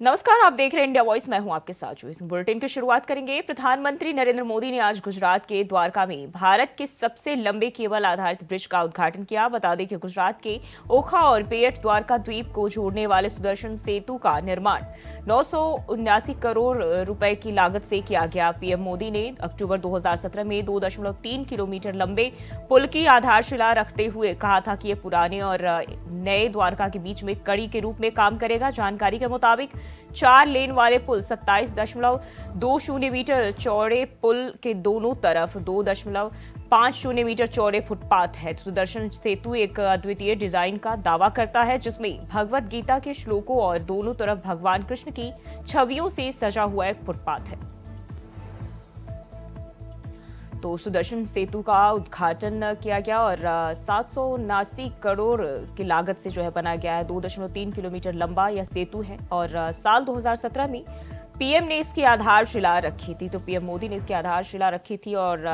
नमस्कार, आप देख रहे हैं इंडिया वॉइस। मैं हूँ आपके साथ जो इस बुलेटिन की शुरुआत करेंगे। प्रधानमंत्री नरेंद्र मोदी ने आज गुजरात के द्वारका में भारत के सबसे लंबे केबल आधारित ब्रिज का उद्घाटन किया। बता दें कि गुजरात के ओखा और पेयट द्वारका द्वीप को जोड़ने वाले सुदर्शन सेतु का निर्माण नौ करोड़ रुपए की लागत से किया गया। पीएम मोदी ने अक्टूबर दो हज़ार सत्रह में दो किलोमीटर लंबे पुल की आधारशिला रखते हुए कहा था कि ये पुराने और नए द्वारका के बीच में कड़ी के रूप में काम करेगा। जानकारी के मुताबिक चार लेन वाले पुल सत्ताईस दशमलव दो शून्य मीटर चौड़े पुल के दोनों तरफ़ दो दशमलव पाँच शून्य मीटर चौड़े फुटपाथ है। सुदर्शन सेतु एक अद्वितीय डिज़ाइन का दावा करता है, जिसमें भगवत गीता के श्लोकों और दोनों तरफ़ भगवान कृष्ण की छवियों से सजा हुआ एक फुटपाथ है। तो सुदर्शन सेतु का उद्घाटन किया गया और सात सौ उनासी करोड़ की लागत से जो है बनाया गया है। दो दशमलव तीन किलोमीटर लंबा यह सेतु है और साल 2017 में पीएम ने इसकी आधारशिला रखी थी। तो पीएम मोदी ने इसकी आधारशिला रखी थी और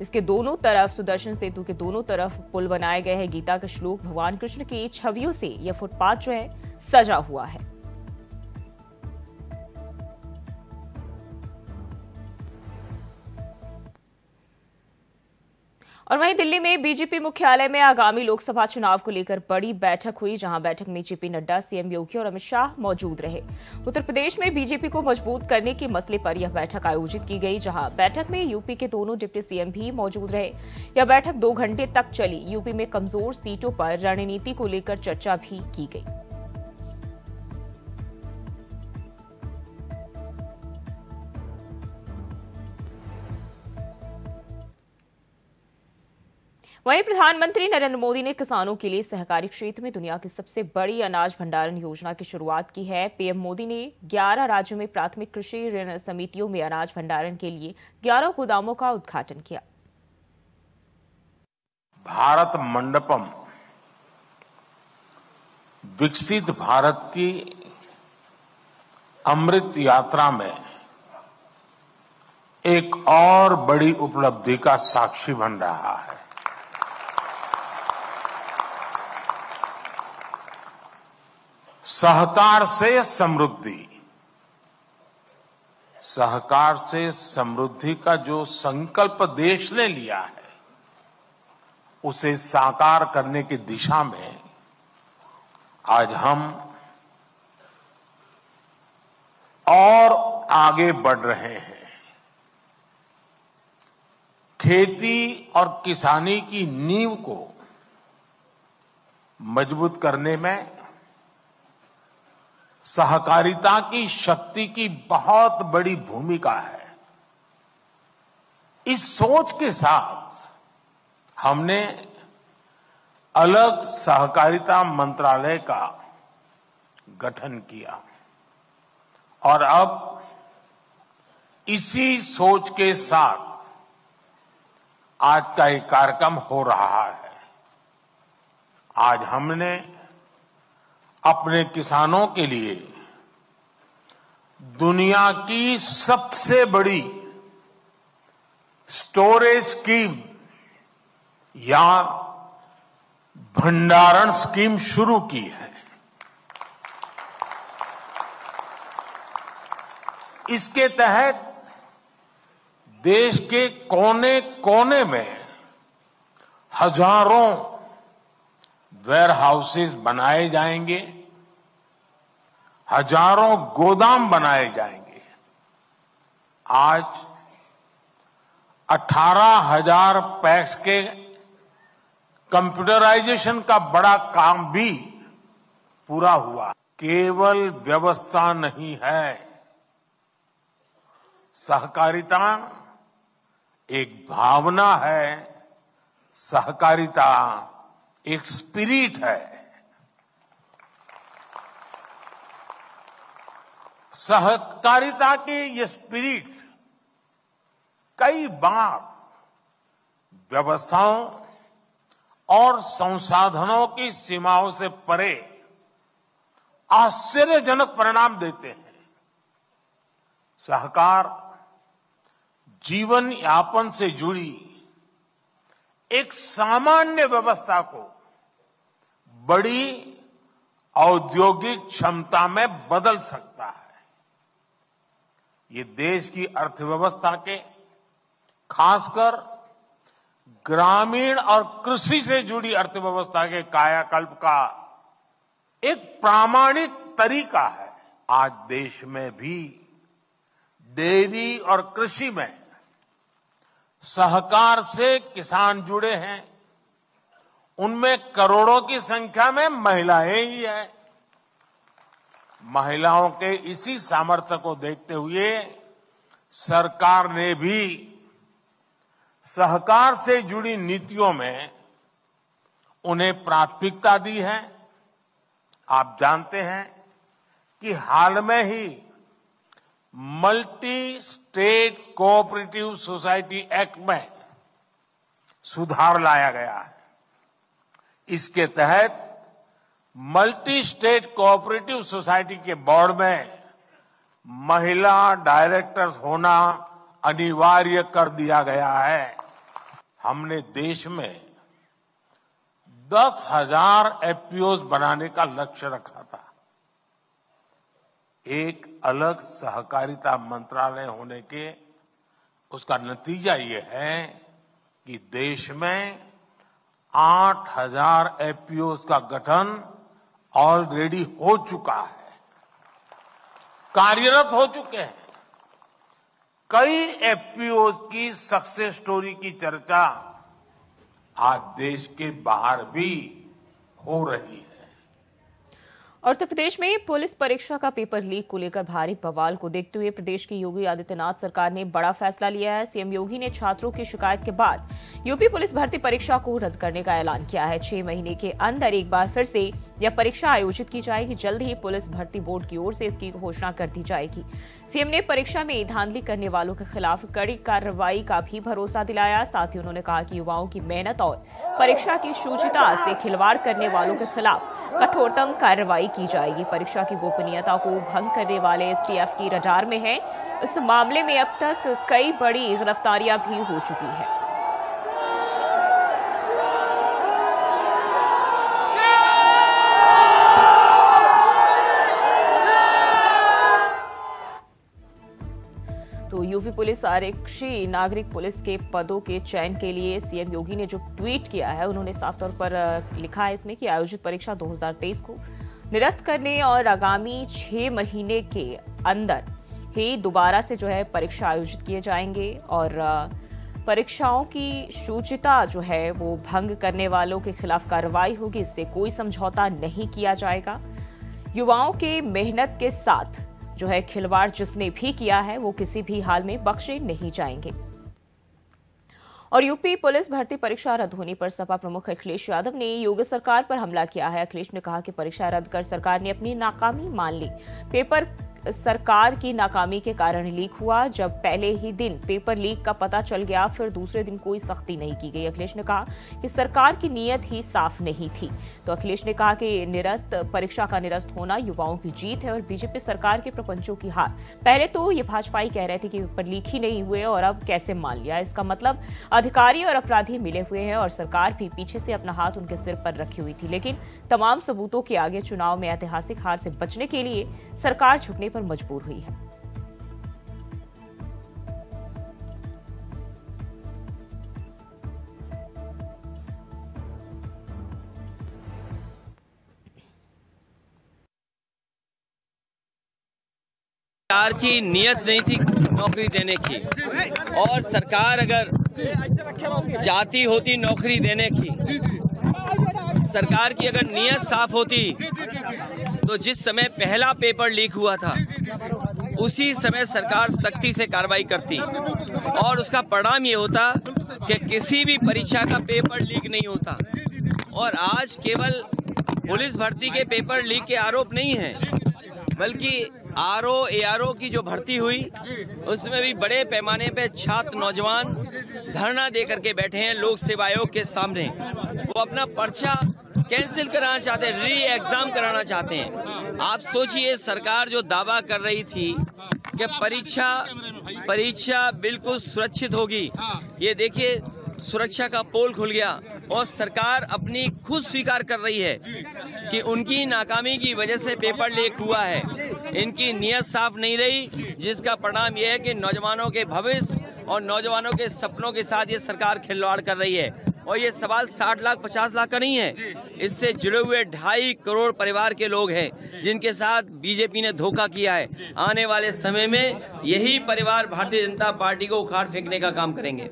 इसके दोनों तरफ़, सुदर्शन सेतु के दोनों तरफ़ पुल बनाए गए हैं। गीता का श्लोक, भगवान कृष्ण की छवियों से यह फुटपाथ जो है सजा हुआ है। और वहीं दिल्ली में बीजेपी मुख्यालय में आगामी लोकसभा चुनाव को लेकर बड़ी बैठक हुई, जहाँ बैठक में जेपी नड्डा, सीएम योगी और अमित शाह मौजूद रहे। उत्तर प्रदेश में बीजेपी को मज़बूत करने के मसले पर यह बैठक आयोजित की गई, जहाँ बैठक में यूपी के दोनों डिप्टी सीएम भी मौजूद रहे। यह बैठक दो घंटे तक चली। यूपी में कमज़ोर सीटों पर रणनीति को लेकर चर्चा भी की गई। वहीं प्रधानमंत्री नरेंद्र मोदी ने किसानों के लिए सहकारी क्षेत्र में दुनिया की सबसे बड़ी अनाज भंडारण योजना की शुरुआत की है। पीएम मोदी ने 11 राज्यों में प्राथमिक कृषि ऋण समितियों में अनाज भंडारण के लिए 11 गोदामों का उद्घाटन किया। भारत मंडपम, विकसित भारत की अमृत यात्रा में एक और बड़ी उपलब्धि का साक्षी बन रहा है। सहकार से समृद्धि। सहकार से समृद्धि का जो संकल्प देश ने लिया है, उसे साकार करने की दिशा में आज हम और आगे बढ़ रहे हैं। खेती और किसानी की नींव को मज़बूत करने में सहकारिता की शक्ति की बहुत बड़ी भूमिका है। इस सोच के साथ हमने अलग सहकारिता मंत्रालय का गठन किया। और अब इसी सोच के साथ आज का एक कार्यक्रम हो रहा है। आज हमने अपने किसानों के लिए दुनिया की सबसे बड़ी स्टोरेज स्कीम या भंडारण स्कीम शुरू की है। इसके तहत देश के कोने कोने में हज़ारों वेयर हाउसेज बनाए जाएँगे। हज़ारों गोदाम बनाए जाएँगे। आज अठारह हज़ार पैक्स के कंप्यूटराइजेशन का बड़ा काम भी पूरा हुआ। केवल व्यवस्था नहीं है। सहकारिता एक भावना है। सहकारिता एक स्पिरिट है। सहकारिता के ये स्पिरिट कई बार व्यवस्थाओं और संसाधनों की सीमाओं से परे आश्चर्यजनक परिणाम देते हैं। सहकार जीवन यापन से जुड़ी एक सामान्य व्यवस्था को बड़ी औद्योगिक क्षमता में बदल सकता है। ये देश की अर्थव्यवस्था के, खासकर ग्रामीण और कृषि से जुड़ी अर्थव्यवस्था के कायाकल्प का एक प्रामाणिक तरीका है। आज देश में भी डेयरी और कृषि में सहकार से किसान जुड़े हैं। उनमें करोड़ों की संख्या में महिलाएँ ही है। महिलाओं के इसी सामर्थ्य को देखते हुए सरकार ने भी सहकार से जुड़ी नीतियों में उन्हें प्राथमिकता दी है। आप जानते हैं कि हाल में ही multi state cooperative society act में सुधार लाया गया है। इसके तहत मल्टी स्टेट कोऑपरेटिव सोसाइटी के बोर्ड में महिला डायरेक्टर्स होना अनिवार्य कर दिया गया है। हमने देश में दस हज़ार एफपीओ बनाने का लक्ष्य रखा था। एक अलग सहकारिता मंत्रालय होने के उसका नतीजा ये है कि देश में आठ हज़ार एफपीओ का गठन ऑलरेडी हो चुका है। कार्यरत हो चुके हैं। कई एफपीओ की सक्सेस स्टोरी की चर्चा आज देश के बाहर भी हो रही है। उत्तर प्रदेश में पुलिस परीक्षा का पेपर लीक को लेकर भारी बवाल को देखते हुए प्रदेश की योगी आदित्यनाथ सरकार ने बड़ा फैसला लिया है। सीएम योगी ने छात्रों की शिकायत के बाद यूपी पुलिस भर्ती परीक्षा को रद्द करने का ऐलान किया है। छह महीने के अंदर एक बार फिर से यह परीक्षा आयोजित की जाएगी। जल्द ही पुलिस भर्ती बोर्ड की ओर से इसकी घोषणा कर दी जाएगी। सीएम ने परीक्षा में धांधली करने वालों के खिलाफ कड़ी कार्रवाई का भी भरोसा दिलाया। साथ ही उन्होंने कहा कि युवाओं की मेहनत और परीक्षा की शुचिता से खिलवाड़ करने वालों के खिलाफ कठोरतम कार्रवाई की जाएगी। परीक्षा की गोपनीयता को भंग करने वाले एसटीएफ की रडार में है। इस मामले में अब तक कई बड़ी गिरफ्तारियाँ भी हो चुकी है। पुलिस आरक्षी नागरिक पुलिस के पदों के चयन के लिए सीएम योगी ने जो ट्वीट किया है, उन्होंने साफ़ तौर पर लिखा है इसमें कि आयोजित परीक्षा 2023 को निरस्त करने और आगामी छह महीने के अंदर ही दोबारा से जो है परीक्षा आयोजित किए जाएँगे और परीक्षाओं की शुचिता जो है वो भंग करने वालों के खिलाफ कार्रवाई होगी, इससे कोई समझौता नहीं किया जाएगा। युवाओं के मेहनत के साथ जो है खिलवाड़ जिसने भी किया है, वो किसी भी हाल में बख्शे नहीं जाएँगे। और यूपी पुलिस भर्ती परीक्षा रद्द होने पर सपा प्रमुख अखिलेश यादव ने योगी सरकार पर हमला किया है। अखिलेश ने कहा कि परीक्षा रद्द कर सरकार ने अपनी नाकामी मान ली। पेपर सरकार की नाकामी के कारण लीक हुआ। जब पहले ही दिन पेपर लीक का पता चल गया, फिर दूसरे दिन कोई सख्ती नहीं की गई। अखिलेश ने कहा कि सरकार की नीयत ही साफ़ नहीं थी। तो अखिलेश ने कहा कि निरस्त, परीक्षा का निरस्त होना युवाओं की जीत है और बीजेपी सरकार के प्रपंचों की हार। पहले तो ये भाजपाई कह रहे थे कि पेपर लीक ही नहीं हुए और अब कैसे मान लिया? इसका मतलब अधिकारी और अपराधी मिले हुए हैं और सरकार भी पीछे से अपना हाथ उनके सिर पर रखी हुई थी। लेकिन तमाम सबूतों के आगे चुनाव में ऐतिहासिक हार से बचने के लिए सरकार झुकने पर मजबूर हुई है। सरकार की नियत नहीं थी नौकरी देने की। और सरकार अगर चाहती होती नौकरी देने की। सरकार की अगर नियत साफ़ होती तो जिस समय पहला पेपर लीक हुआ था, उसी समय सरकार सख्ती से कार्रवाई करती। और उसका परिणाम ये होता कि किसी भी परीक्षा का पेपर लीक नहीं होता। और आज केवल पुलिस भर्ती के पेपर लीक के आरोप नहीं है, बल्कि R O A R O की जो भर्ती हुई, उसमें भी बड़े पैमाने पे छात्र नौजवान धरना दे करके बैठे हैं लोक सेवा आयोग के सामने। वो अपना पर्चा कैंसिल कराना चाहते हैं री एग्ज़ाम कराना चाहते हैं। आप सोचिए, सरकार जो दावा कर रही थी कि परीक्षा परीक्षा बिल्कुल सुरक्षित होगी। ये देखिए, सुरक्षा का पोल खुल गया और सरकार अपनी खुद स्वीकार कर रही है कि उनकी नाकामी की वजह से पेपर लीक हुआ है। इनकी नीयत साफ़ नहीं रही, जिसका परिणाम यह है कि नौजवानों के भविष्य और नौजवानों के सपनों के साथ ये सरकार खिलवाड़ कर रही है। और ये सवाल साठ लाख पचास लाख का नहीं है। इससे जुड़े हुए ढाई करोड़ परिवार के लोग हैं जिनके साथ बीजेपी ने धोखा किया है। आने वाले समय में यही परिवार भारतीय जनता पार्टी को उखाड़ फेंकने का काम करेंगे।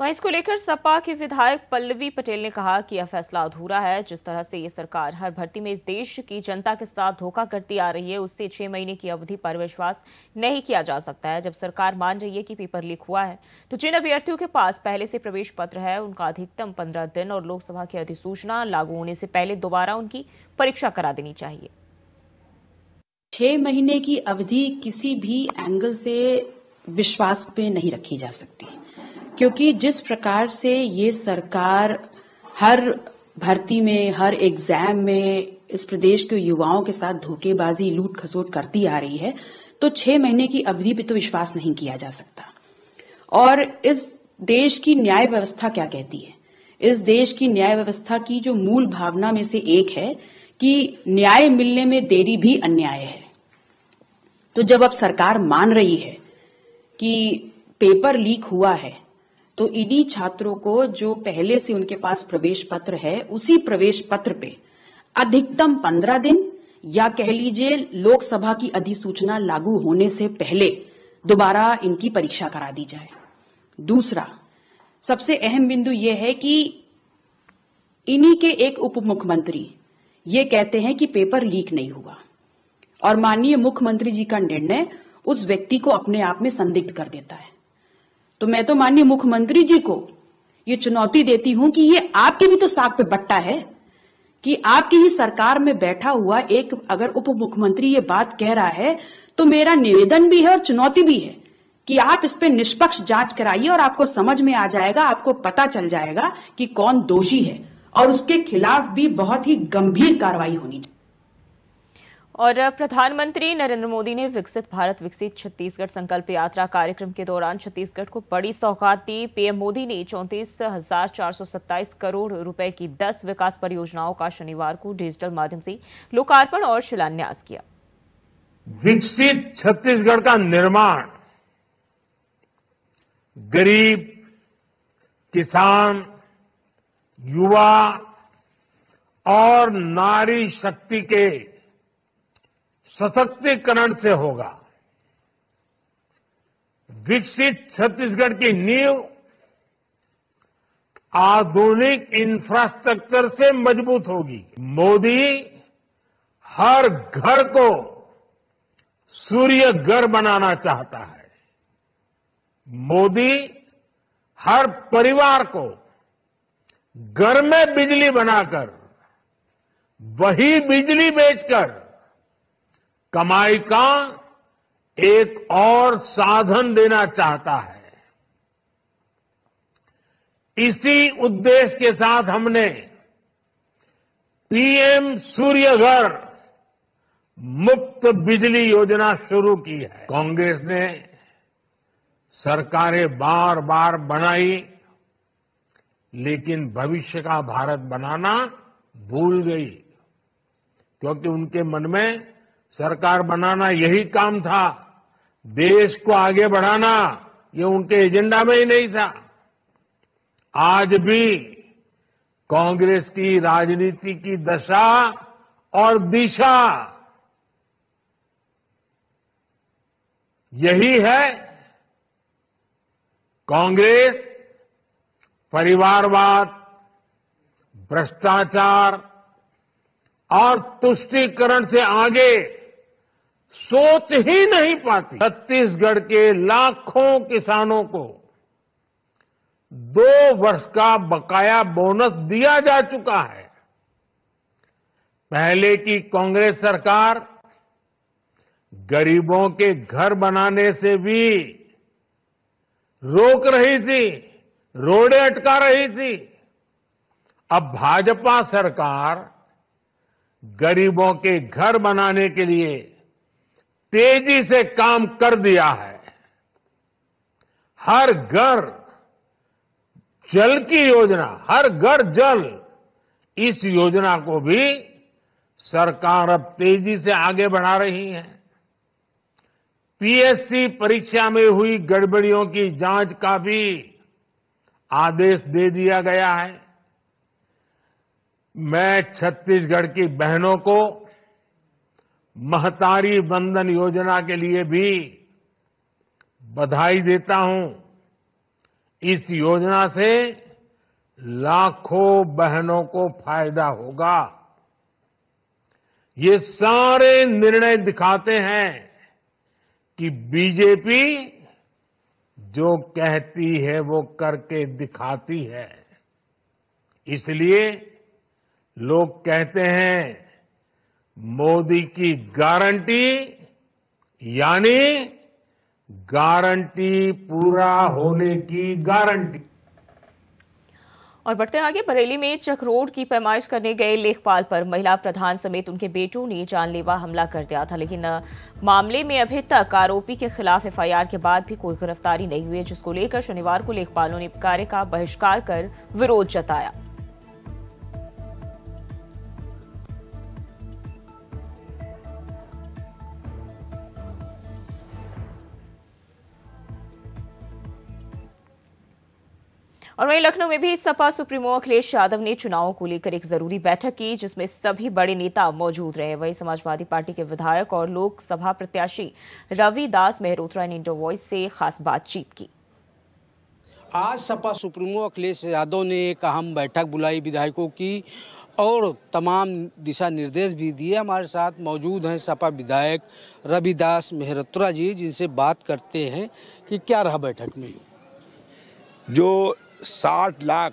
वहीं इसको लेकर सपा के विधायक पल्लवी पटेल ने कहा कि यह फैसला अधूरा है। जिस तरह से ये सरकार हर भर्ती में इस देश की जनता के साथ धोखा करती आ रही है, उससे छह महीने की अवधि पर विश्वास नहीं किया जा सकता है। जब सरकार मान रही है कि पेपर लीक हुआ है तो जिन अभ्यर्थियों के पास पहले से प्रवेश पत्र है, उनका अधिकतम पंद्रह दिन और लोकसभा की अधिसूचना लागू होने से पहले दोबारा उनकी परीक्षा करा देनी चाहिए। छह महीने की अवधि किसी भी एंगल से विश्वास पे नहीं रखी जा सकती। क्योंकि जिस प्रकार से ये सरकार हर भर्ती में, हर एग्ज़ाम में, इस प्रदेश के युवाओं के साथ धोखेबाजी लूट खसोट करती आ रही है तो छह महीने की अवधि पे तो विश्वास नहीं किया जा सकता। और इस देश की न्याय व्यवस्था क्या कहती है? इस देश की न्याय व्यवस्था की जो मूल भावना में से एक है कि न्याय मिलने में देरी भी अन्याय है। तो जब अब सरकार मान रही है कि पेपर लीक हुआ है तो इन्हीं छात्रों को जो पहले से उनके पास प्रवेश पत्र है, उसी प्रवेश पत्र पे अधिकतम पंद्रह दिन या कह लीजिए लोकसभा की अधिसूचना लागू होने से पहले दोबारा इनकी परीक्षा करा दी जाए। दूसरा, सबसे अहम बिंदु यह है कि इन्हीं के एक उप मुख्यमंत्री ये कहते हैं कि पेपर लीक नहीं हुआ और माननीय मुख्यमंत्री जी का निर्णय उस व्यक्ति को अपने आप में संदिग्ध कर देता है। तो मैं तो माननीय मुख्यमंत्री जी को ये चुनौती देती हूँ कि ये आपके भी तो साग पे बट्टा है कि आपकी ही सरकार में बैठा हुआ एक अगर उप मुख्यमंत्री ये बात कह रहा है तो मेरा निवेदन भी है और चुनौती भी है कि आप इस पे निष्पक्ष जाँच कराइए और आपको समझ में आ जाएगा, आपको पता चल जाएगा कि कौन दोषी है और उसके खिलाफ भी बहुत ही गंभीर कार्रवाई होनी चाहिए। और प्रधानमंत्री नरेंद्र मोदी ने विकसित भारत, विकसित छत्तीसगढ़ संकल्प यात्रा कार्यक्रम के दौरान छत्तीसगढ़ को बड़ी सौगात दी। पीएम मोदी ने चौंतीस हज़ार चार सौ सत्ताईस करोड़ रुपए की 10 विकास परियोजनाओं का शनिवार को डिजिटल माध्यम से लोकार्पण और शिलान्यास किया। विकसित छत्तीसगढ़ का निर्माण गरीब, किसान, युवा और नारी शक्ति के सशक्तिकरण से होगा। विकसित छत्तीसगढ़ की नींव आधुनिक इंफ्रास्ट्रक्चर से मज़बूत होगी। मोदी हर घर को सूर्य घर बनाना चाहता है। मोदी हर परिवार को घर में बिजली बनाकर, वही बिजली बेचकर कमाई का एक और साधन देना चाहता है। इसी उद्देश्य के साथ हमने पीएम सूर्य घर मुफ़्त बिजली योजना शुरू की है। कांग्रेस ने सरकारें बार बार बनाई, लेकिन भविष्य का भारत बनाना भूल गई, क्योंकि उनके मन में सरकार बनाना यही काम था। देश को आगे बढ़ाना ये उनके एजेंडा में ही नहीं था। आज भी कांग्रेस की राजनीति की दशा और दिशा यही है। कांग्रेस, परिवारवाद, भ्रष्टाचार और तुष्टिकरण से आगे सोच ही नहीं पाती। छत्तीसगढ़ के लाखों किसानों को दो वर्ष का बकाया बोनस दिया जा चुका है। पहले की कांग्रेस सरकार गरीबों के घर बनाने से भी रोक रही थी, रोडे अटका रही थी। अब भाजपा सरकार गरीबों के घर बनाने के लिए तेज़ी से काम कर दिया है। हर घर जल की योजना, हर घर जल, इस योजना को भी सरकार अब तेज़ी से आगे बढ़ा रही है। पीएससी परीक्षा में हुई गड़बड़ियों की जाँच का भी आदेश दे दिया गया है। मैं छत्तीसगढ़ की बहनों को महतारी बंधन योजना के लिए भी बधाई देता हूँ। इस योजना से लाखों बहनों को फ़ायदा होगा। ये सारे निर्णय दिखाते हैं कि बीजेपी जो कहती है वो करके दिखाती है। इसलिए लोग कहते हैं मोदी की गारंटी, यानी गारंटी पूरा होने की गारंटी। और बढ़ते आगे, बरेली में चक्रोड की पैमाइश करने गए लेखपाल पर। महिला प्रधान समेत उनके बेटों ने जानलेवा हमला कर दिया था, लेकिन मामले में अभी तक आरोपी के खिलाफ एफआईआर के बाद भी कोई गिरफ्तारी नहीं हुई है, जिसको लेकर शनिवार को लेखपालों ने कार्य का बहिष्कार कर विरोध जताया। और वहीं लखनऊ में भी सपा सुप्रीमो अखिलेश यादव ने चुनावों को लेकर एक ज़रूरी बैठक की जिसमें सभी बड़े नेता मौजूद रहे। वहीं समाजवादी पार्टी के विधायक और लोकसभा प्रत्याशी रवि दास मेहरोत्रा ने इंडो वॉइस से खास बातचीत की। आज सपा सुप्रीमो अखिलेश यादव ने एक अहम बैठक बुलाई विधायकों की और तमाम दिशा निर्देश भी दिए। हमारे साथ मौजूद हैं सपा विधायक रविदास मेहरोत्रा जी जिनसे बात करते हैं कि क्या रहा बैठक में। जो साठ लाख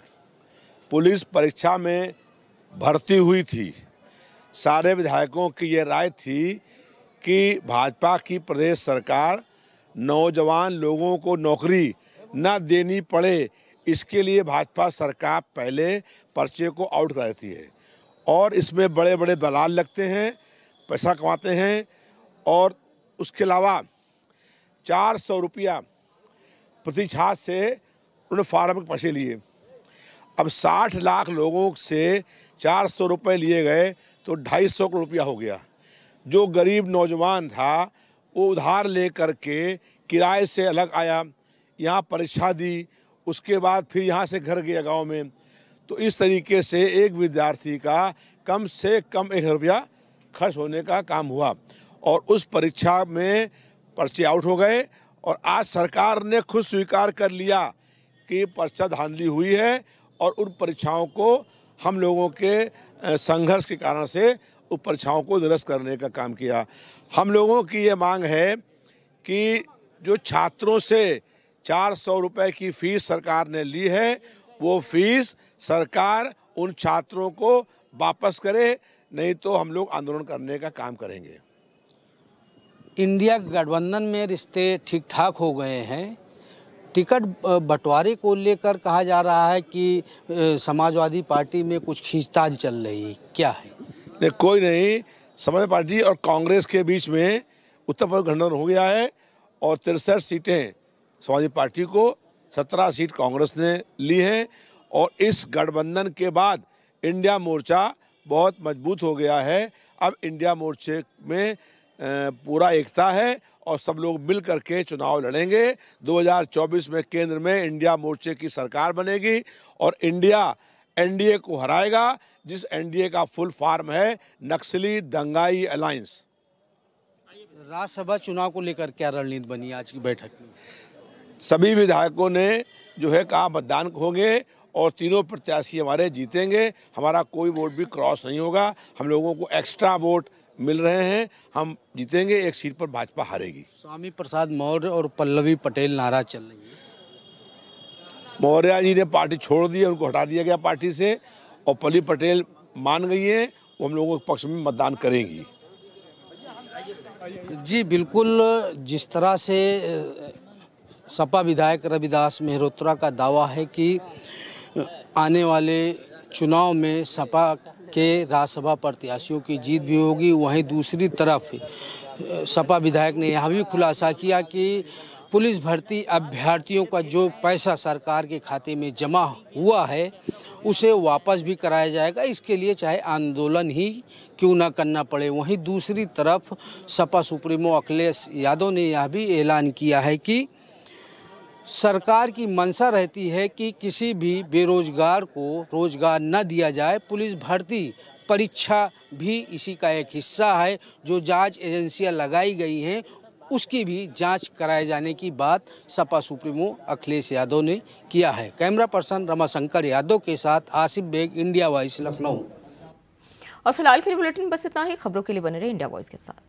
पुलिस परीक्षा में भर्ती हुई थी। सारे विधायकों की ये राय थी कि भाजपा की प्रदेश सरकार नौजवान लोगों को नौकरी न देनी पड़े, इसके लिए भाजपा सरकार पहले पर्चे को आउट कराती है और इसमें बड़े बड़े दलाल लगते हैं, पैसा कमाते हैं और उसके अलावा चार सौ रुपया प्रति छात्र से उन्होंने फार्म के पैसे लिए। अब साठ लाख लोगों से चार सौ रुपये लिए गए तो ढाई सौ करोड़ रुपया हो गया। जो गरीब नौजवान था, वो उधार ले करके किराए से अलग आया, यहाँ परीक्षा दी, उसके बाद फिर यहाँ से घर गया गाँव में। तो इस तरीके से एक विद्यार्थी का कम से कम एक रुपया खर्च होने का काम हुआ और उस परीक्षा में पर्चे आउट हो गए और आज सरकार ने खुद स्वीकार कर लिया कि पर्चा धांधली हुई है और उन परीक्षाओं को हम लोगों के संघर्ष के कारण से उन परीक्षाओं को निरस्त करने का काम किया। हम लोगों की ये मांग है कि जो छात्रों से चार सौ रुपये की फ़ीस सरकार ने ली है, वो फ़ीस सरकार उन छात्रों को वापस करे, नहीं तो हम लोग आंदोलन करने का काम करेंगे। इंडिया गठबंधन में रिश्ते ठीक ठाक हो गए हैं। टिकट बंटवारे को लेकर कहा जा रहा है कि समाजवादी पार्टी में कुछ खींचतान चल रही क्या है? नहीं, कोई नहीं। समाजवादी पार्टी और कांग्रेस के बीच में उत्तर प्रदेश गठबंधन हो गया है और तिरसठ सीटें समाजवादी पार्टी को, सत्रह सीट कांग्रेस ने ली हैं और इस गठबंधन के बाद इंडिया मोर्चा बहुत मज़बूत हो गया है। अब इंडिया मोर्चे में पूरा एकता है और सब लोग मिल करके चुनाव लड़ेंगे। 2024 में केंद्र में इंडिया मोर्चे की सरकार बनेगी और इंडिया एनडीए को हराएगा जिस एनडीए का फुल फॉर्म है नक्सली दंगाई अलायंस। राज्यसभा चुनाव को लेकर क्या रणनीति बनी आज की बैठक में? सभी विधायकों ने जो है कहा मतदान होंगे और तीनों प्रत्याशी हमारे जीतेंगे। हमारा कोई वोट भी क्रॉस नहीं होगा। हम लोगों को एक्स्ट्रा वोट मिल रहे हैं हम जीतेंगे एक सीट पर भाजपा हारेगी। स्वामी प्रसाद मौर्य और पल्लवी पटेल नाराज़ चल रही है। मौर्य जी ने पार्टी छोड़ दी है उनको हटा दिया गया पार्टी से और पल्लवी पटेल मान गई है वो हम लोगों के पक्ष में मतदान करेंगी। जी बिल्कुल जिस तरह से सपा विधायक रविदास मेहरोत्रा का दावा है कि आने वाले चुनाव में सपा के राज्यसभा प्रत्याशियों की जीत भी होगी, वहीं दूसरी तरफ़ सपा विधायक ने यह भी खुलासा किया कि पुलिस भर्ती अभ्यर्थियों का जो पैसा सरकार के खाते में जमा हुआ है, उसे वापस भी कराया जाएगा। इसके लिए चाहे आंदोलन ही क्यों ना करना पड़े, वहीं दूसरी तरफ़ सपा सुप्रीमो अखिलेश यादव ने यह भी ऐलान किया है कि सरकार की मंशा रहती है कि किसी भी बेरोजगार को रोज़गार न दिया जाए। पुलिस भर्ती परीक्षा भी इसी का एक हिस्सा है। जो जाँच एजेंसियाँ लगाई गई हैं, उसकी भी जाँच कराए जाने की बात सपा सुप्रीमो अखिलेश यादव ने किया है। कैमरा पर्सन रमाशंकर यादव के साथ Asif bag, India voice Lucknow. और फ़िलहाल के बुलेटिन बस इतना ही। खबरों के लिए बने रहे इंडिया वॉइस के साथ।